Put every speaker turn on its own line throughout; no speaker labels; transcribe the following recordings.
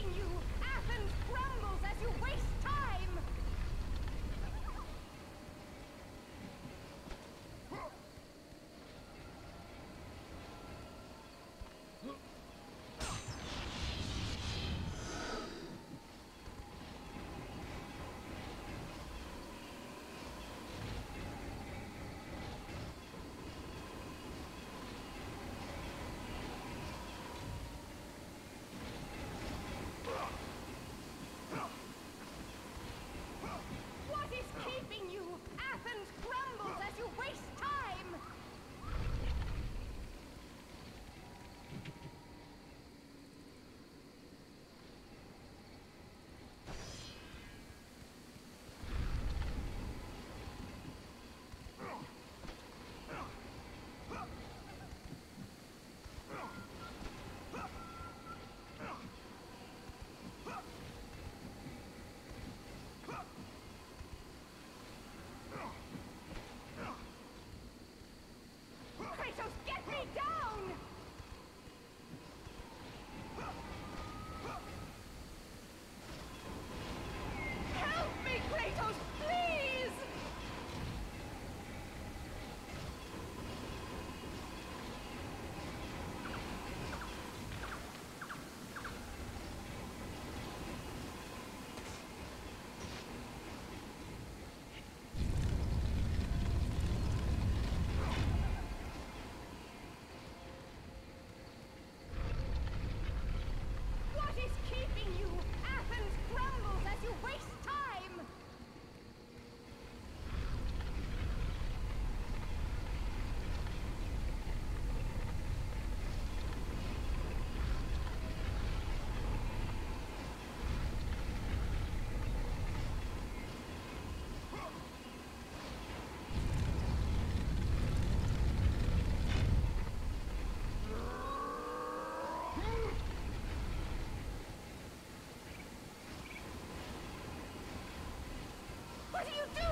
you, Athens crumbles as you waste What are you doing?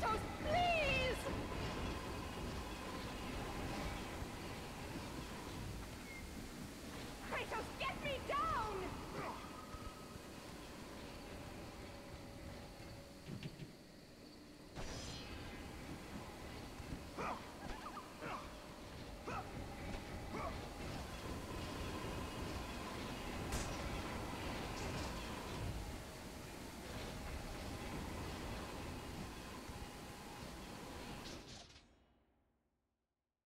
toes